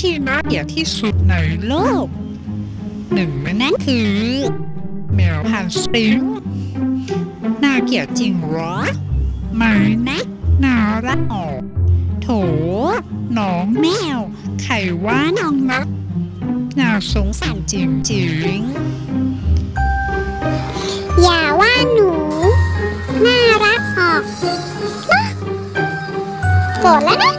ที่น่าเกลียดที่สุดในโลกหนึ่งนนั้นคือแมวพันสปิงน่าเกลียดจริงเหรอไม่นะน่ารักออกโถน้องแมวใครว่าน้องนักน่าสงสารจริงจริงอย่าว่าหนู น่ารักออกนะโกรธแล้วนะ